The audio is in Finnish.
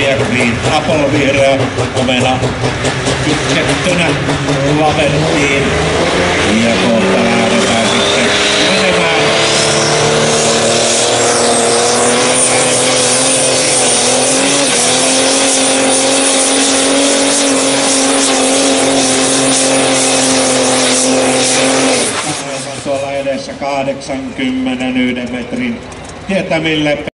Via Green, niin Apollo vihreä, omena kytkettynä lavettiin. Ja kohta lähdetään sitten menemään. tuolla edessä 81 metrin tietämille